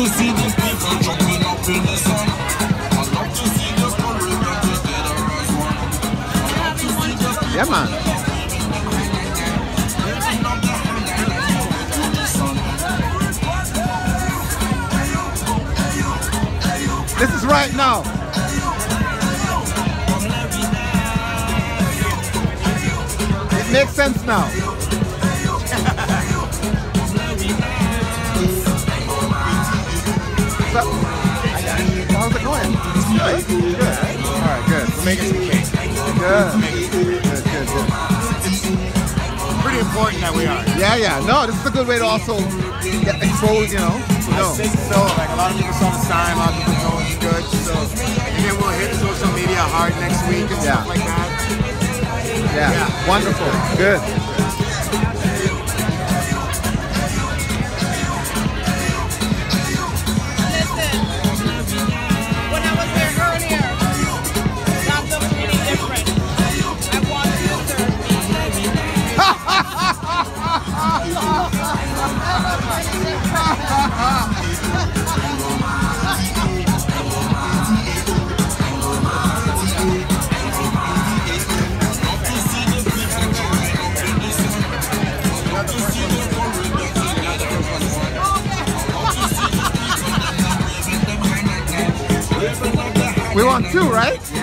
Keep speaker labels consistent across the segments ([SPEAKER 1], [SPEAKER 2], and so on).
[SPEAKER 1] to see the people jumping up in the sun. I love to see the one. I love to see the
[SPEAKER 2] Yeah, man. This is right now. It makes sense now. Good. Good. All right, good.
[SPEAKER 3] We're making some cake.
[SPEAKER 2] Good. Good, good, good.
[SPEAKER 3] Pretty important that we are.
[SPEAKER 2] Yeah, yeah. No, this is a good way to also get exposed, you know.
[SPEAKER 3] I
[SPEAKER 2] No.
[SPEAKER 3] think so. Like a lot of people saw the sign, a lot of people know it's good. So, and then we'll hit social media hard next week and
[SPEAKER 2] Yeah.
[SPEAKER 3] stuff like that.
[SPEAKER 2] Yeah.
[SPEAKER 3] Yeah.
[SPEAKER 2] Wonderful. Good. We want two, right?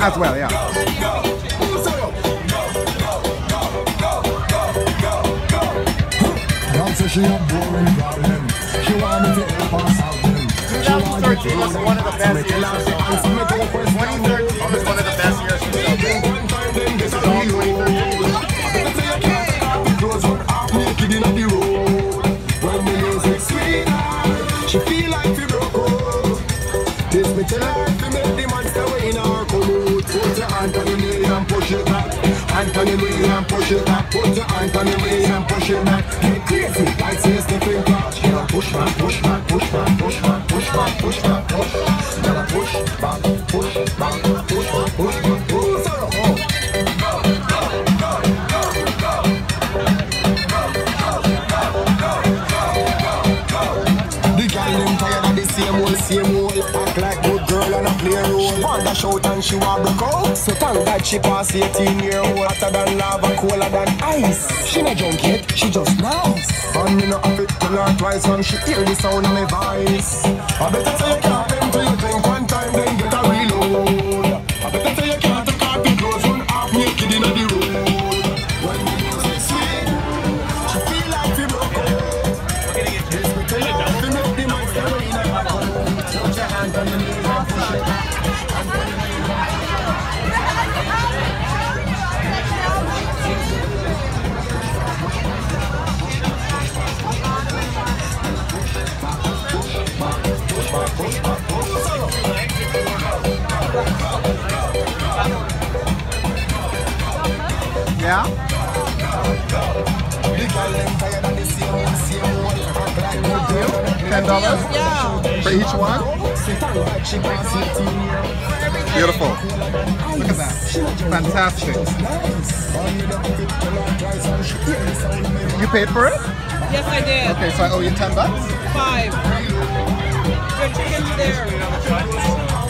[SPEAKER 4] As well?
[SPEAKER 2] Yeah.
[SPEAKER 5] Mom says she a boring. She want me to help her solve them. She want me to
[SPEAKER 3] 2013 was one of
[SPEAKER 5] to make the man stay away in her commute. Put your hand on the knee and push it back. Hand on the knee and push it back. Put your hand on the knee and push it back. Get crazy, like say Stephen Clark. Dash out and she want broke out So thank God she pass 18 year old Hotter than lava, colder than ice. She not drunk yet, she just nice. And me not have to tell her twice when she hear the sound of my voice. I better say
[SPEAKER 2] Yeah? Ten dollars? For each one? Beautiful. Look at that. Fantastic. You paid for it?
[SPEAKER 5] Yes, I did.
[SPEAKER 2] Okay, so I owe you ten bucks?
[SPEAKER 5] Five. Your chicken's there.